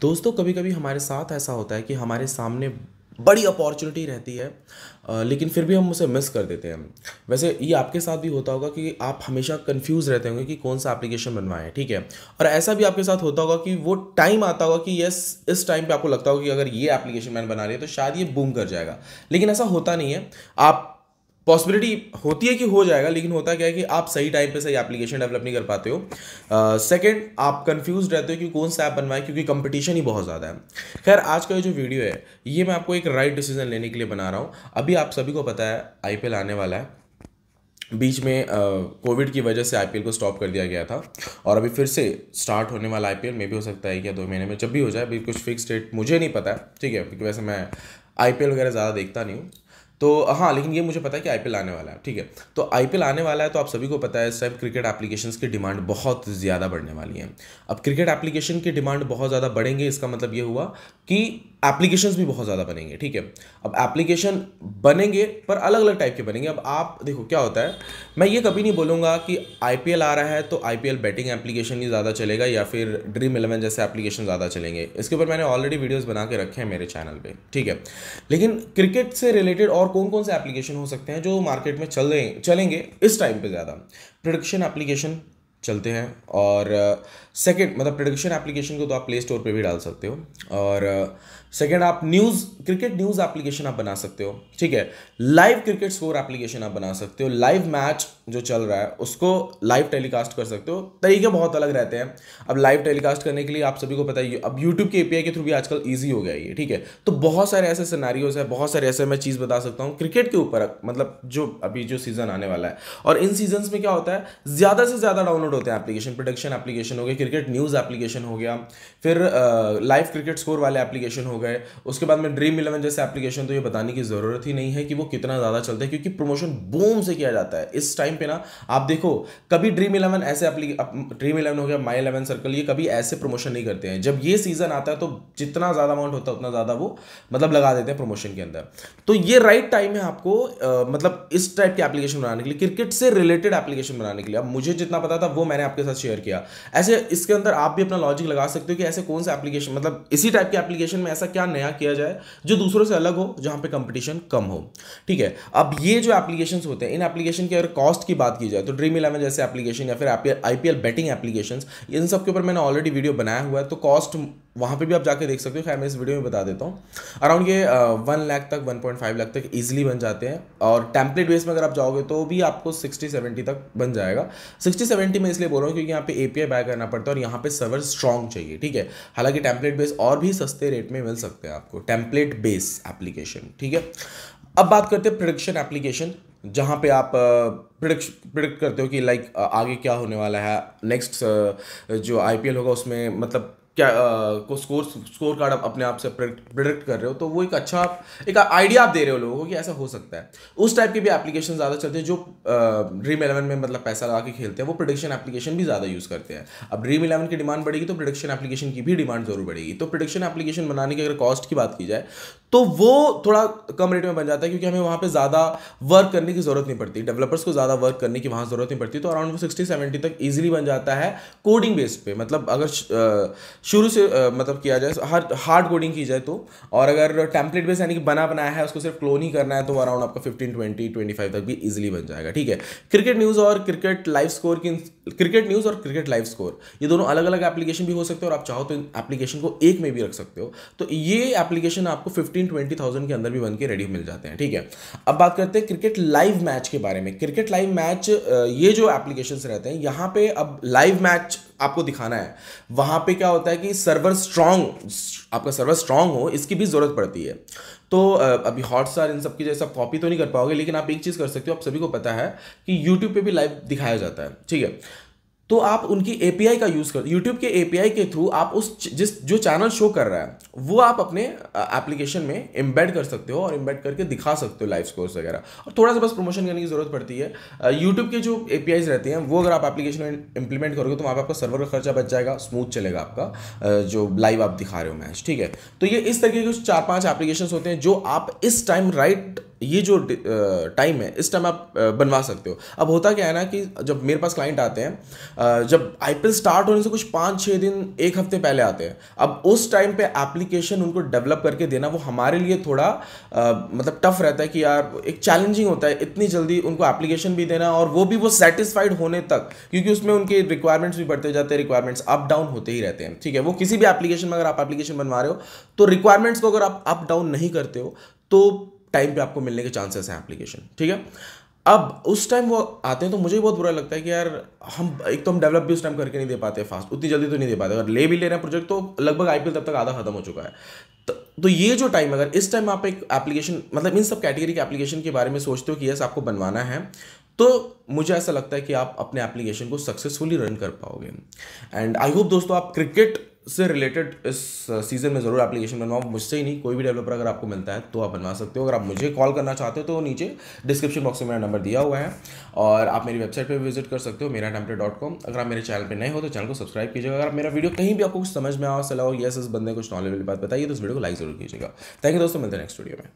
दोस्तों कभी कभी हमारे साथ ऐसा होता है कि हमारे सामने बड़ी अपॉर्चुनिटी रहती है लेकिन फिर भी हम उसे मिस कर देते हैं। वैसे ये आपके साथ भी होता होगा कि आप हमेशा कंफ्यूज रहते होंगे कि कौन सा एप्लीकेशन बनवाएँ ठीक है? और ऐसा भी आपके साथ होता होगा कि वो टाइम आता होगा कि यस इस टाइम पे आपको लगता होगा कि अगर ये एप्लीकेशन मैंने बना रही है तो शायद ये बूम कर जाएगा। लेकिन ऐसा होता नहीं है। आप पॉसिबिलिटी होती है कि हो जाएगा लेकिन होता क्या है कि आप सही टाइम पे सही एप्लीकेशन डेवलप नहीं कर पाते हो। सेकंड uh, आप कंफ्यूज रहते हो कि कौन सा ऐप बनवाएँ क्योंकि कंपटीशन ही बहुत ज़्यादा है। खैर आज का जो वीडियो है ये मैं आपको एक राइट right डिसीज़न लेने के लिए बना रहा हूँ। अभी आप सभी को पता है आईपीएल आने वाला है। बीच में कोविड की वजह से आईपीएल को स्टॉप कर दिया गया था और अभी फिर से स्टार्ट होने वाला आईपीएल में भी हो सकता है क्या दो महीने में जब भी हो जाए अभी कुछ फिक्स डेट मुझे नहीं पता है ठीक है क्योंकि वैसे मैं आईपीएल वगैरह ज़्यादा देखता नहीं हूँ। तो हाँ लेकिन ये मुझे पता है कि आईपीएल आने वाला है, ठीक है? तो आईपीएल आने वाला है तो आप सभी को पता है इस टाइम क्रिकेट एप्लीकेशंस की डिमांड बहुत ज़्यादा बढ़ने वाली है। अब क्रिकेट एप्लीकेशन की डिमांड बहुत ज़्यादा बढ़ेंगे, इसका मतलब ये हुआ कि एप्लीकेशंस भी बहुत ज़्यादा बनेंगे, ठीक है? अब एप्लीकेशन बनेंगे, पर अलग अलग टाइप के बनेंगे। अब आप देखो, क्या होता है? मैं ये कभी नहीं बोलूँगा कि आईपीएल आ रहा है तो आईपीएल बैटिंग एप्लीकेशन ही ज़्यादा चलेगा या फिर ड्रीम इलेवन जैसे एप्लीकेशन ज़्यादा चलेंगे। इसके ऊपर मैंने ऑलरेडी वीडियोज़ बना के रखे हैं मेरे चैनल पर ठीक है? लेकिन क्रिकेट से रिलेटेड और कौन कौन से एप्लीकेशन हो सकते हैं जो मार्केट में चल चलेंगे इस टाइम पर ज़्यादा। प्रोडक्शन एप्लीकेशन चलते हैं और सेकंड मतलब प्रोडक्शन एप्लीकेशन को तो आप प्ले स्टोर पे भी डाल सकते हो और सेकंड आप न्यूज़ क्रिकेट न्यूज़ एप्लीकेशन आप बना सकते हो, ठीक है? लाइव क्रिकेट स्कोर एप्लीकेशन आप बना सकते हो लाइव मैच जो चल रहा है, उसको लाइव टेलीकास्ट कर सकते हो, तरीके बहुत अलग रहते हैं। अब लाइव टेलीकास्ट करने के लिए आप सभी को पता ही, अब यूट्यूब के एपीआई के थ्रू भी आजकल ईजी हो गया ये, ठीक है? तो बहुत सारे ऐसे सिनारियोज है, बहुत सारे ऐसे मैं चीज़ बता सकता हूँ क्रिकेट के ऊपर मतलब जो अभी जो सीज़न आने वाला है, और इन सीज़न में क्या होता है, ज़्यादा से ज़्यादा डाउनलोड होते हैं एप्लीकेशन प्रोडक्शन एप्लीकेशन हो गया क्रिकेट न्यूज़ एप्लीकेशन हो गया, फिर लाइव क्रिकेट स्कोर वाले एप्लीकेशन हो गए, उसके बाद में ड्रीम इलेवन जैसे एप्लीकेशन तो ये बताने की ज़रूरत ही नहीं है कि वो कितना ज़्यादा चलता है, क्योंकि प्रमोशन बूम से किया जाता है। इस टाइम पे ना, आप देखो, कभी ड्रीम इलेवन ऐसे ड्रीम इलेवन हो गया माई इलेवन सर्कल ये कभी ऐसे प्रमोशन नहीं करते हैं। जब ये सीज़न आता है तो जितना ज़्यादा अमाउंट होता है, उतना ज़्यादा वो मतलब लगा देते हैं प्रमोशन के अंदर। तो ये राइट टाइम है आपको मतलब इस टाइप की एप्लीकेशन बनाने के लिए क्रिकेट से रिलेटेड एप्लीकेशन बनाने के लिए। अब मुझे जितना पता था वो मैंने आपके साथ शेयर किया। ऐसे इसके अंदर आप भी अपना लॉजिक लगा सकते हो कि ऐसे कौन सा एप्लीकेशन मतलब इसी टाइप के एप्लीकेशन में ऐसा क्या नया किया जाए जो दूसरों से अलग हो, जहाँ पर कंपटीशन कम हो। ठीक है? अब ये जो एप्लीकेशन होते हैं, इन एप्लीकेशन की अगर कॉस्ट की बात की जाए तो ड्रीम इलेवन जैसे एप्लीकेशन या फिर आईपीएल बैटिंग एप्लीकेशन इन सब के ऊपर मैंने ऑलरेडी वीडियो बनाया हुआ है तो कॉस्ट वहाँ पे भी आप जाके देख सकते हो। खैर, मैं इस वीडियो में बता देता हूँ। अराउंड ये वन लाख तक, वन पॉइंट फाइव लाख तक ईजिली बन जाते हैं। और टेम्पलेट बेस में अगर आप जाओगे तो भी आपको सिक्सटी सेवेंटी तक बन जाएगा। सिक्सटी सेवेंटी में इसलिए बोल रहा हूँ क्योंकि यहाँ पे एपीआई बाय करना पड़ता है और यहाँ पे सर्वर स्ट्रॉन्ग चाहिए, ठीक है? हालाँकि टेम्पलेट बेस और भी सस्ते रेट में मिल सकते हैं आपको। टेम्पलेट बेस एप्लीकेशन ठीक है? अब बात करते हैं प्रोडक्शन एप्लीकेशन जहाँ पे आप प्रिडिक्ट प्रिडिक्ट करते हो कि लाइक आगे क्या होने वाला है? नेक्स्ट जो आईपीएल होगा उसमें मतलब क्या आ, को स्कोर स्कोर कार्ड आप अपने आप से प्रिडिक्ट कर रहे हो तो वो एक अच्छा एक आइडिया आप दे रहे हो लोगों को कि ऐसा हो सकता है। उस टाइप के भी एप्लीकेशन ज़्यादा चलते हैं जो ड्रीम इलेवन में मतलब पैसा लगा के खेलते हैं वो प्रोडिक्शन एप्लीकेशन भी ज़्यादा यूज़ करते हैं। अब ड्रीम इलेवन की डिमांड बढ़ेगी तो प्रोडिक्शन एप्लीकेशन की भी डिमांड ज़रूर बढ़ेगी। तो प्रोडिक्शन एप्लीकेशन बनाने की अगर कॉस्ट की बात की जाए तो वो थोड़ा कम रेट में बन जाता है क्योंकि हमें वहाँ पर ज़्यादा वर्क करने की ज़रूरत नहीं पड़ती। डेवलपर्स को ज़्यादा वर्क करने की वहाँ ज़रूरत नहीं पड़ती तो अराउंड वो सिक्सटी सेवेंटी तक ईजिली बन जाता है कोडिंग बेस पे। मतलब अगर शुरू से मतलब किया जाए, हर हार्ड कोडिंग की जाए तो और अगर टेम्पलेट बेस यानी कि बना बनाया है, उसको सिर्फ़ क्लोन ही करना है तो अराउंड आपका फिफ्टीन ट्वेंटी ट्वेंटी फाइव तक भी ईजिली बन जाएगा, ठीक है? क्रिकेट न्यूज़ और क्रिकेट लाइव स्कोर की क्रिकेट न्यूज़ और क्रिकेट लाइव स्कोर ये दोनों अलग अलग एप्लीकेशन भी हो सकते हैं, और आप चाहो तो एप्लीकेशन को एक में भी रख सकते हो। तो ये एप्लीकेशन आपको फिफ्टीन ट्वेंटी थाउज़ेंड के अंदर भी बन के रेडी मिल जाते हैं, ठीक है? अब बात करते हैं क्रिकेट लाइव मैच के बारे में। क्रिकेट मैच ये जो एप्लीकेशंस रहते हैं, यहाँ पे अब लाइव मैच आपको दिखाना है। वहाँ पे क्या होता है कि सर्वर स्ट्रांग आपका सर्वर स्ट्रांग हो, इसकी भी ज़रूरत पड़ती है। तो अभी हॉटस्टार इन सब की जैसा कॉपी तो नहीं कर पाओगे, लेकिन आप एक चीज़ कर सकते हो, आप सभी को पता है कि यूट्यूब पे भी लाइव दिखाया जाता है, ठीक है? तो आप उनकी एपीआई का यूज़ कर यूट्यूब के एपीआई के थ्रू आप उस जिस, जो चैनल शो कर रहा है, वो आप अपने एप्लीकेशन में एम्बेड कर सकते हो और एम्बेड करके दिखा सकते हो लाइव स्कोर्स वगैरह। और थोड़ा सा बस प्रमोशन करने की ज़रूरत पड़ती है। यूट्यूब के जो एपीआईज रहते हैं, वो अगर आप एप्लीकेशन में इंप्लीमेंट करोगे तो वहाँ पर आपका सर्वर का खर्चा बच जाएगा स्मूथ चलेगा आपका जो लाइव आप दिखा रहे हो मैच ठीक है? तो ये इस तरीके के चार पाँच एप्लीकेशन होते हैं, जो आप इस टाइम राइट ये जो टाइम है, इस टाइम आप बनवा सकते हो। अब होता क्या है ना कि जब मेरे पास क्लाइंट आते हैं जब आईपीएल स्टार्ट होने से कुछ पाँच छः दिन, एक हफ़्ते पहले आते हैं, अब उस टाइम पे एप्लीकेशन उनको डेवलप करके देना, वो हमारे लिए थोड़ा मतलब टफ रहता है कि यार, एक चैलेंजिंग होता है, इतनी जल्दी उनको एप्लीकेशन भी देना और वो भी, वो सेटिस्फाइड होने तक, क्योंकि उसमें उनके रिक्वायरमेंट्स भी बढ़ते जाते हैं रिक्वायरमेंट्स अप डाउन होते ही रहते हैं, ठीक है? वो किसी भी एप्लीकेशन में अगर आप एप्लीकेशन बनवा रहे हो तो रिक्वायरमेंट्स को अगर आप अप डाउन नहीं करते हो तो टाइम पे आपको मिलने के चांसेस हैं एप्लीकेशन ठीक है? अब उस टाइम वो आते हैं तो मुझे बहुत बुरा लगता है कि यार हम एक तो हम डेवलप भी उस टाइम करके नहीं दे पाते फास्ट उतनी जल्दी तो नहीं दे पाते। अगर ले भी ले रहे हैं प्रोजेक्ट तो लगभग आईपीएल तब तक आधा खत्म हो चुका है। तो, तो ये जो टाइम अगर इस टाइम आप एक एप्लीकेशन मतलब इन सब कैटेगरी के एप्लीकेशन के बारे में सोचते हो कि यस आपको बनवाना है तो मुझे ऐसा लगता है कि आप अपने एप्लीकेशन को सक्सेसफुली रन कर पाओगे। एंड आई होप दोस्तों आप क्रिकेट से रिलेटेड इस सीज़न में ज़रूर एप्लीकेशन बनवाओ। मुझसे ही नहीं, कोई भी डेवलपर अगर आपको मिलता है तो आप बनवा सकते हो। अगर आप मुझे कॉल करना चाहते हो तो नीचे डिस्क्रिप्शन बॉक्स में मेरा नंबर दिया हुआ है और आप मेरी वेबसाइट पर विज़िट कर सकते हो मेरा टेम्पलेट डॉट कॉम अगर आप मेरे चैनल पर नए हो तो चैनल को सब्सक्राइब कीजिएगा। अगर मेरा वीडियो कहीं भी आपको कुछ समझ में आओ सलाह यस इस बंदे कुछ नॉलेज वाली बात बताइए तो इस वीडियो को लाइक ज़रूर कीजिएगा। थैंक यू दोस्तों, मिलते हैं नेक्स्ट वीडियो में।